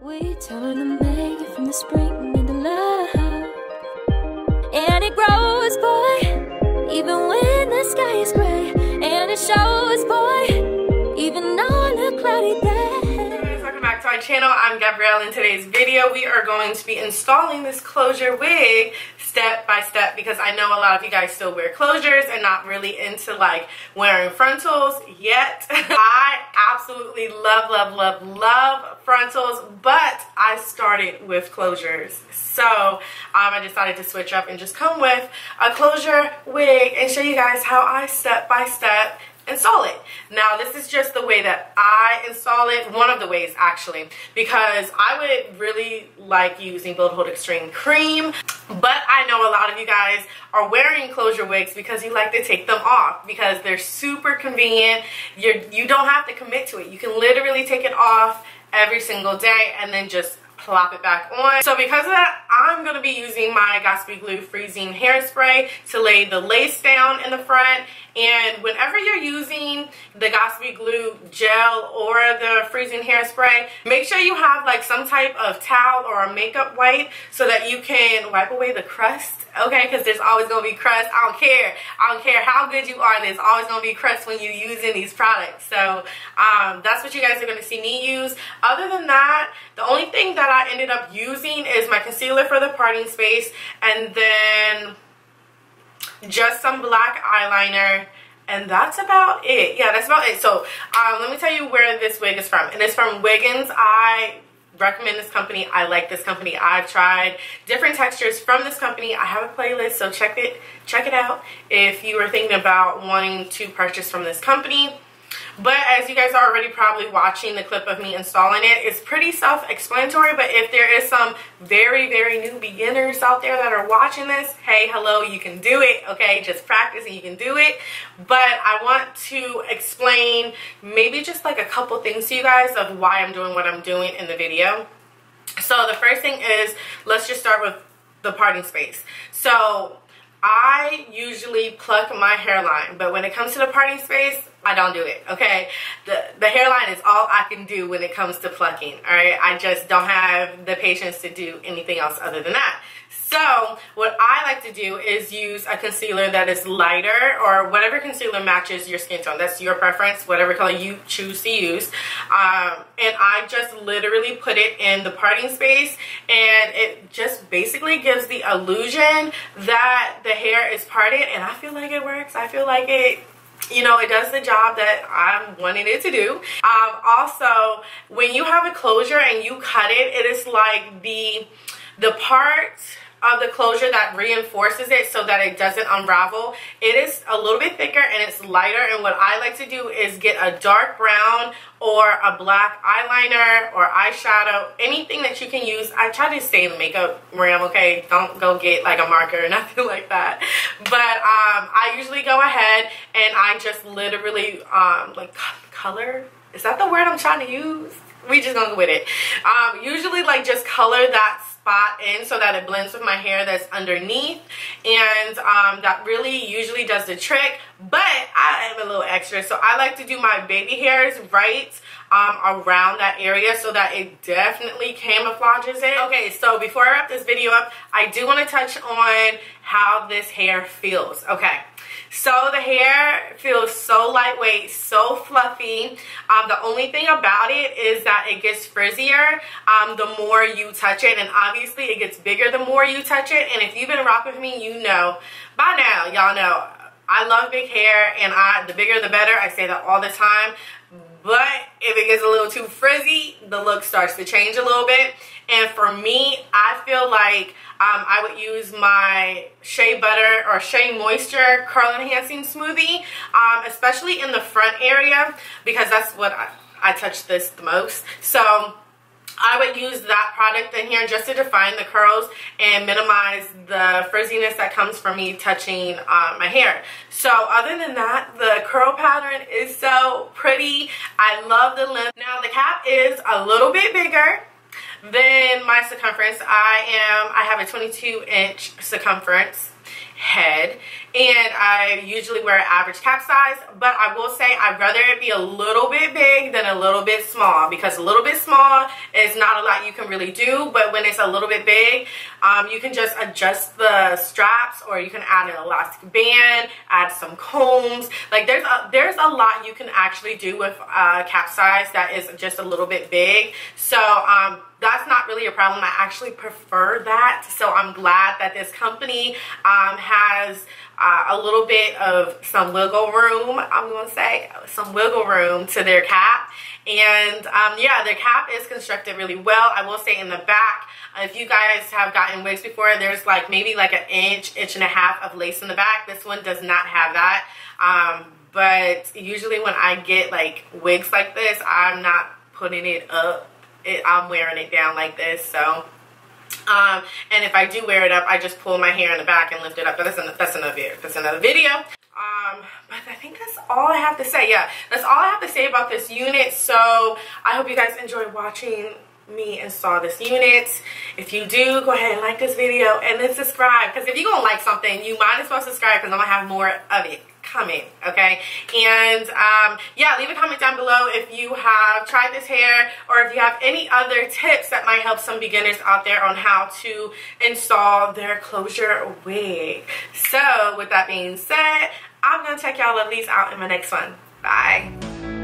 We turn the May from the spring into love. My channel. I'm Gabrielle. In today's video, we are going to be installing this closure wig step by step because I know a lot of you guys still wear closures and not really into like wearing frontals yet. I absolutely love, love, love, love frontals, but I started with closures. So um, I decided to switch up and just come with a closure wig and show you guys how I step by step install it. Now this is just the way that I install it, one of the ways actually, because I would really like using Bold Hold Extreme Cream, but I know a lot of you guys are wearing closure wigs because you like to take them off because they're super convenient. You're, you don't have to commit to it. You can literally take it off every single day and then just plop it back on. So because of that, I'm going to be using my Got2b Glue Freezing Hairspray to lay the lace down in the front. And whenever you're using the Got2b Glue gel or the freezing hairspray, make sure you have like some type of towel or a makeup wipe so that you can wipe away the crust okay? Because there's always going to be crust. I don't care. I don't care how good you are. There's always going to be crust when you're using these products. So um, that's what you guys are going to see me use. Other than that, the only thing that I ended up using is my concealer for the parting space and then just some black eyeliner and that's about it yeah that's about it so um, let me tell you where this wig is from and it's from Wiggins I recommend this company. I like this company. I've tried different textures from this company. I have a playlist, so check it check it out if you are thinking about wanting to purchase from this company. But as you guys are already probably watching the clip of me installing it, it's pretty self-explanatory. But if there is some very, very new beginners out there that are watching this, hey, hello, you can do it, okay? Just practice and you can do it. But I want to explain maybe just like a couple things to you guys of why I'm doing what I'm doing in the video. So the first thing is, let's just start with the parting space. So I usually pluck my hairline, but when it comes to the parting space, I don't do it, okay? The, the hairline is all I can do when it comes to plucking, all right? I just don't have the patience to do anything else other than that. So what I like to do is use a concealer that is lighter or whatever concealer matches your skin tone. That's your preference, whatever color you choose to use. Um, and I just literally put it in the parting space and it just basically gives the illusion that the hair is parted and I feel like it works. I feel like it you know, it does the job that I'm wanting it to do. Um, also, when you have a closure and you cut it, it is like the the part of the closure that reinforces it so that it doesn't unravel. It is a little bit thicker and it's lighter and what I like to do is get a dark brown or a black eyeliner or eyeshadow, anything that you can use. I try to stay in the makeup realm, okay? Don't go get like a marker or nothing like that. But um, I usually go ahead and I just literally um, like color. Is that the word I'm trying to use? We just gonna go with it. Um, usually like just color that spot in so that it blends with my hair that's underneath and um, that really usually does the trick but I am a little extra so I like to do my baby hairs right um, around that area so that it definitely camouflages it. Okay, so before I wrap this video up, I do want to touch on how this hair feels. Okay, so the hair feels so lightweight, so fluffy. Um, the only thing about it is that it gets frizzier um, the more you touch it. And obviously it gets bigger the more you touch it. And if you've been rocking with me, you know. By now, y'all know. I love big hair and I the bigger the better. I say that all the time. But if it gets a little too frizzy, the look starts to change a little bit. And for me, I feel like um, I would use my Shea Butter or Shea Moisture Curl Enhancing Smoothie, um, especially in the front area because that's what I, I touch this the most. So I would use that product in here just to define the curls and minimize the frizziness that comes from me touching uh, my hair. So other than that, the curl pattern is so pretty. I love the length. Now the cap is a little bit bigger than my circumference. I am, I have a 22 inch circumference head and I usually wear average cap size but I will say I'd rather it be a little bit big than a little bit small because a little bit small is not a lot you can really do but when it's a little bit big um, you can just adjust the straps or you can add an elastic band add some combs. Like there's a there's a lot you can actually do with a cap size that is just a little bit big. So um, not really a problem. I actually prefer that. So I'm glad that this company um, has uh, a little bit of some wiggle room, I'm going to say, some wiggle room to their cap. And um, yeah, their cap is constructed really well. I will say in the back, if you guys have gotten wigs before, there's like maybe like an inch, inch and a half of lace in the back. This one does not have that. Um, but usually when I get like wigs like this, I'm not putting it up it, I'm wearing it down like this. So, um, and if I do wear it up, I just pull my hair in the back and lift it up. But that's, an, that's another video. That's another video. Um, but I think that's all I have to say. Yeah, that's all I have to say about this unit. So I hope you guys enjoyed watching me install this unit. If you do, go ahead and like this video and then subscribe. Because if you're going to like something, you might as well subscribe because I'm going to have more of it coming okay? And um, yeah leave a comment down below if you have tried this hair or if you have any other tips that might help some beginners out there on how to install their closure wig. So with that being said i'm gonna check y'all least out in my next one. Bye